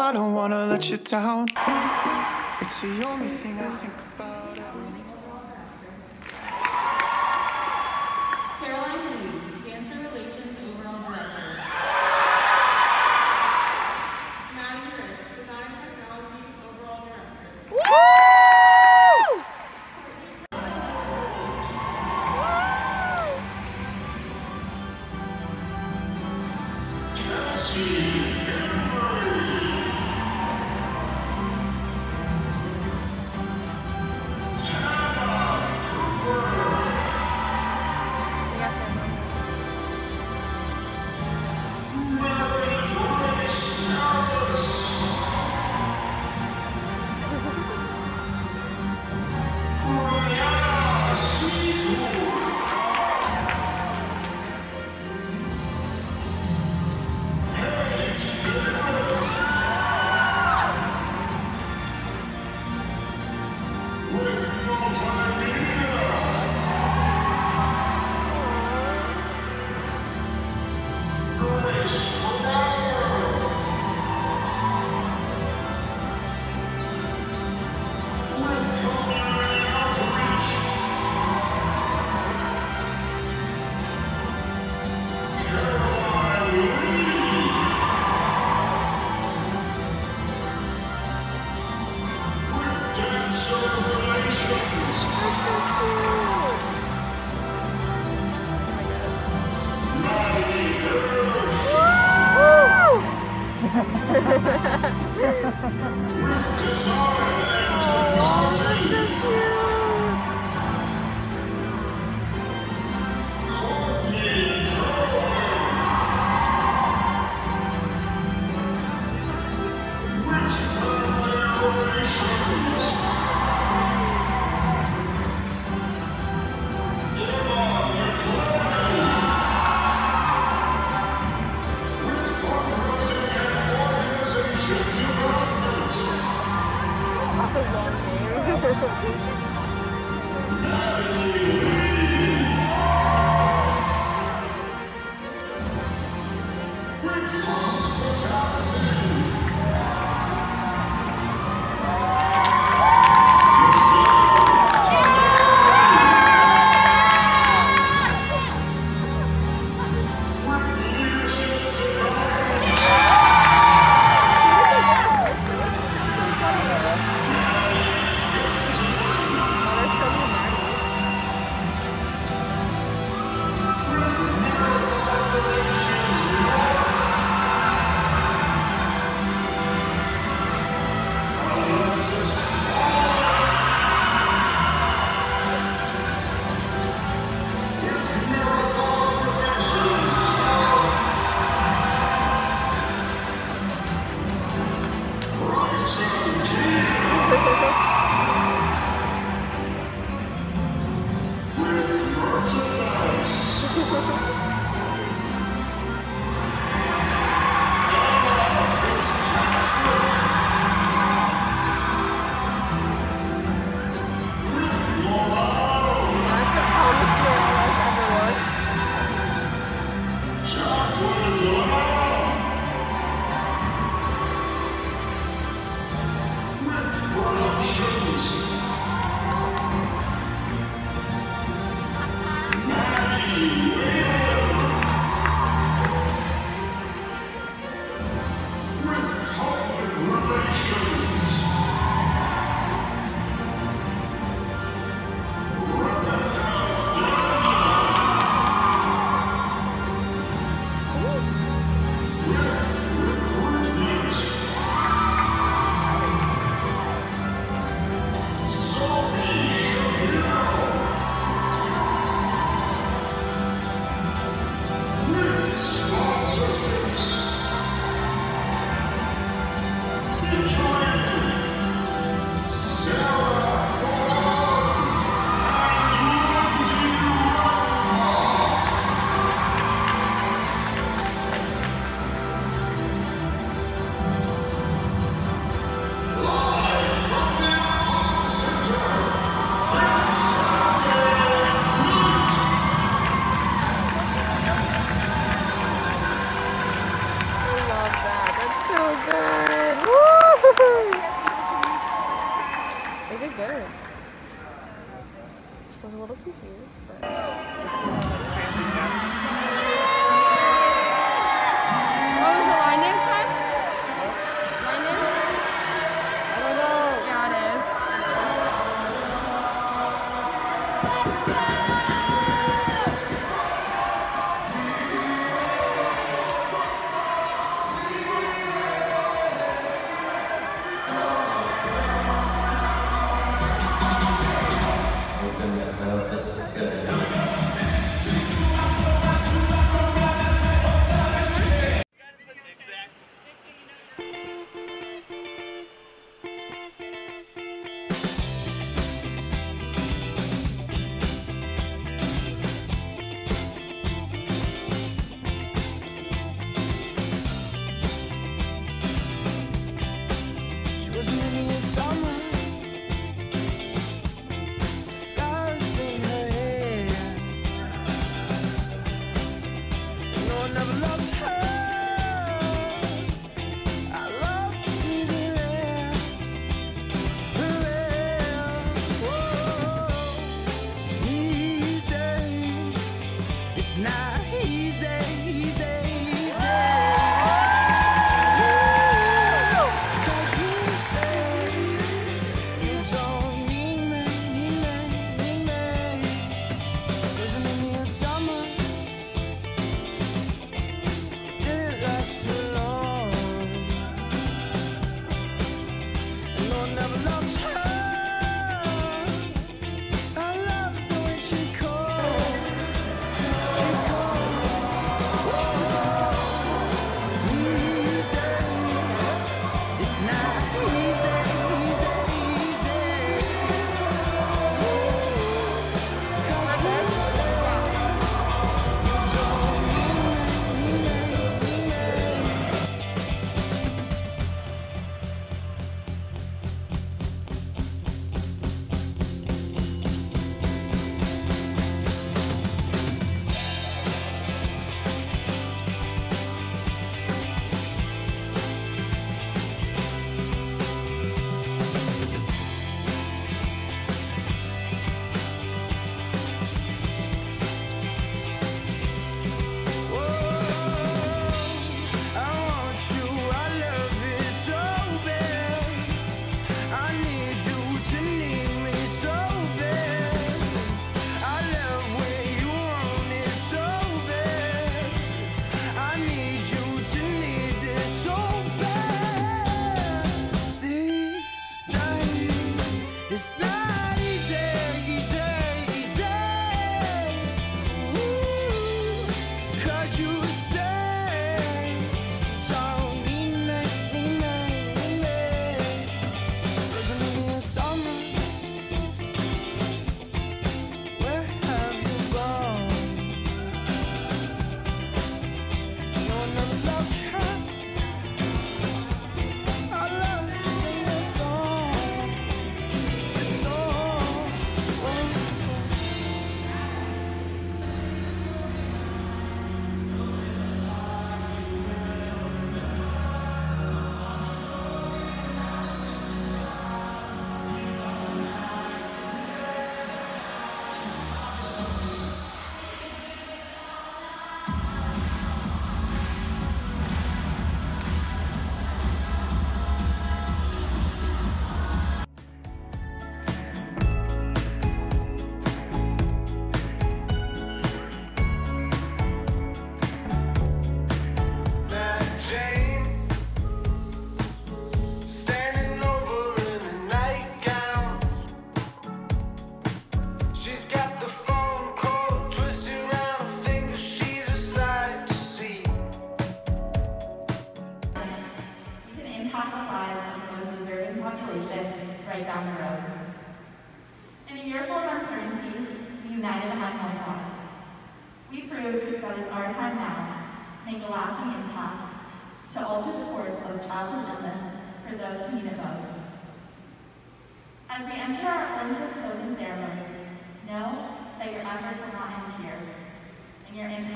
I don't wanna let you down. It's the only thing I think That's a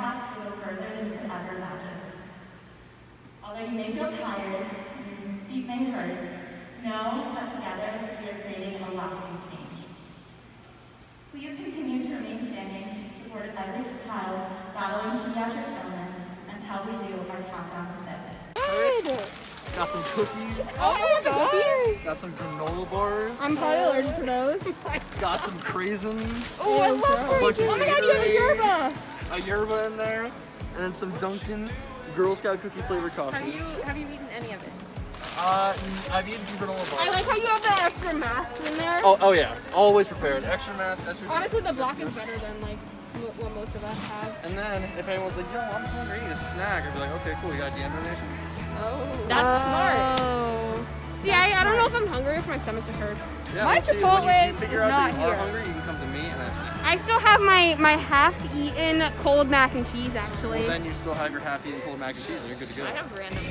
and your go further than you could ever imagine. Although you may feel tired and your feet may hurt, know that together we are creating a lasting change. Please continue to remain standing, supported every child battling pediatric illness until we do our countdown to six. Got some cookies. Oh, I want the cookies. Got some granola bars. I'm probably allergic to those. Got some craisins. Oh, I A love bunch crazy. of Oh my god, you have a Gatorade. yerba. A yerba in there, and then some Dunkin' Girl Scout cookie flavored coffee. Have you have you eaten any of it? Uh, I've eaten some granola bars. I like how you have the extra mass in there. Oh, oh yeah, always prepared. Extra mass, extra. Honestly, the black is better than like what what most of us have. And then if anyone's like, yo, I'm hungry, I need a snack, I'd be like, okay, cool, you got a DM donation? That's smart. See, I, I don't know if I'm hungry or if my stomach just hurts. Yeah, My once you- you- Chipotle you is out not that you are here. hungry, you can come to me and I. I still have my my half-eaten cold mac and cheese actually. Well, then you still have your half-eaten cold mac and cheese, and you're good to go. I have random.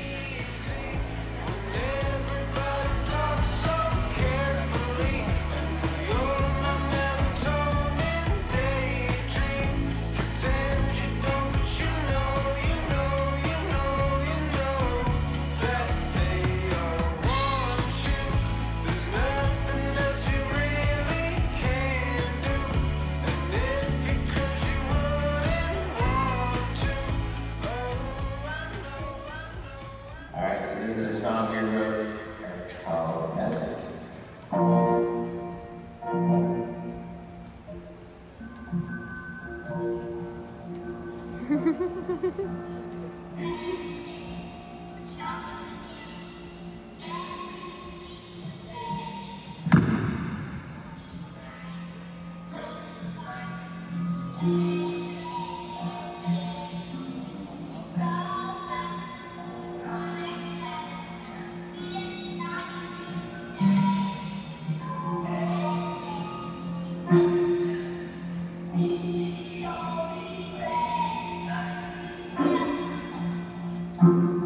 It's just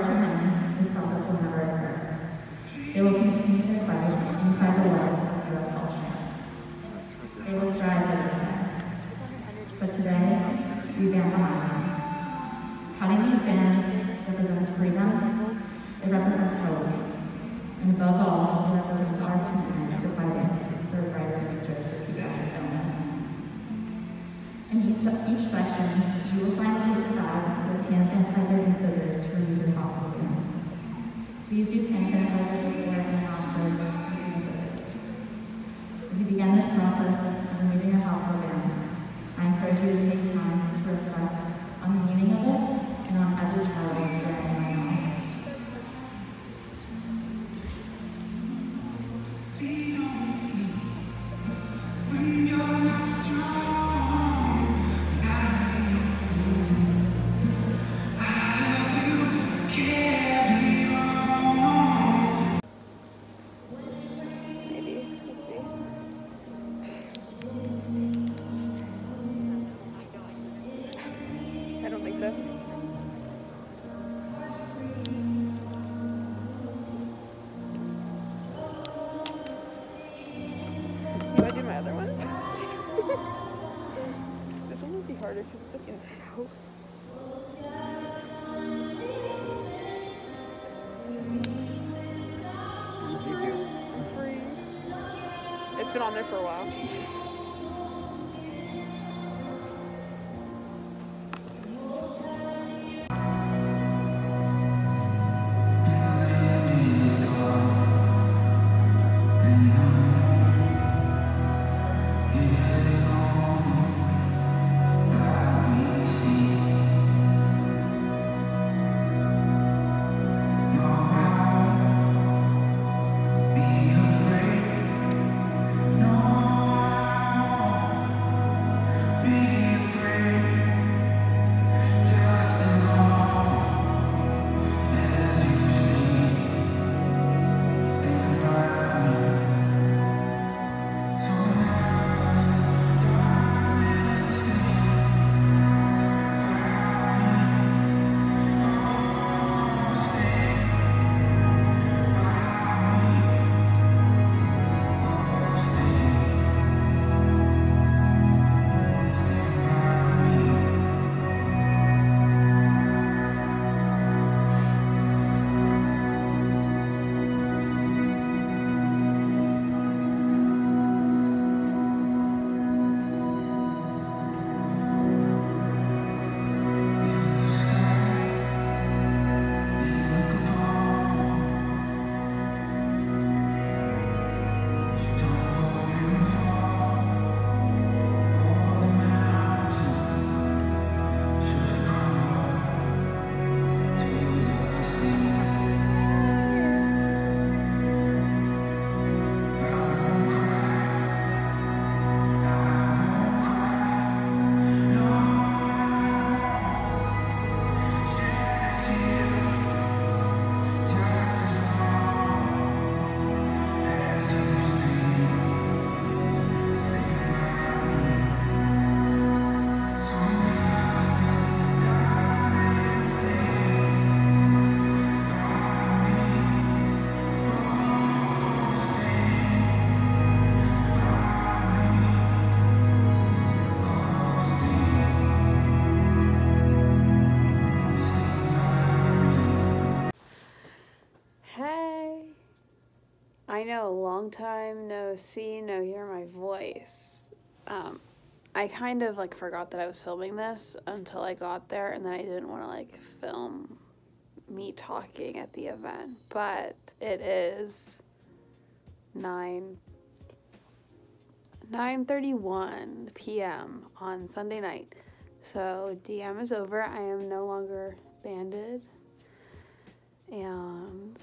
to each section, you will find a paper bag with hand sanitizer and scissors to remove your costly hands. Please use hand sanitizer before and after using the scissors. As you begin this process of removing your hospital items, I encourage you to take time to reflect on the meaning of it You want to do my other one? this one would be harder because it's like inside out. It's been on there for a while. I know, long time no see, no hear my voice. Um, I kind of like forgot that I was filming this until I got there, and then I didn't want to like film me talking at the event. But it is nine nine thirty one p.m. on Sunday night. So DM is over. I am no longer banded, and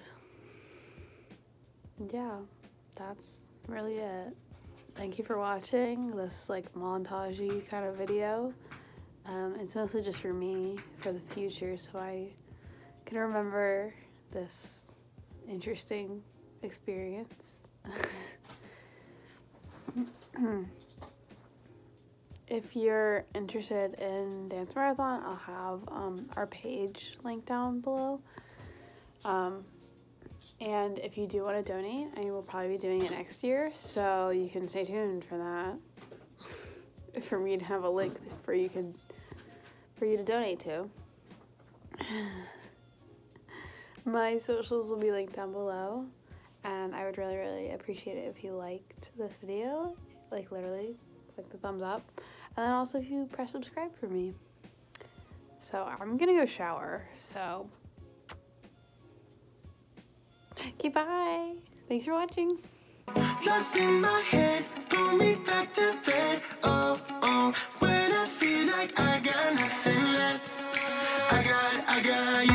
yeah, that's really it. Thank you for watching this like montagey kind of video. Um, it's mostly just for me for the future, so I can remember this interesting experience. if you're interested in Dance Marathon, I'll have um, our page linked down below. Um, and if you do want to donate, I will probably be doing it next year, so you can stay tuned for that. for me to have a link for you can for you to donate to. My socials will be linked down below, and I would really, really appreciate it if you liked this video, like literally, click the thumbs up, and then also if you press subscribe for me. So I'm gonna go shower, so Okay, bye. Thanks for watching. Lost in my head, pull me back to bed. Oh, oh, when I feel like I got nothing left, I got, I got you.